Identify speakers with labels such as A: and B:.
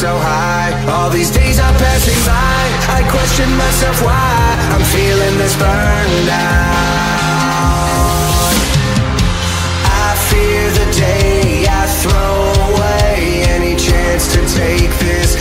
A: So high All these days are passing by I question myself why I'm feeling this burnout. I fear the day I throw away Any chance to take this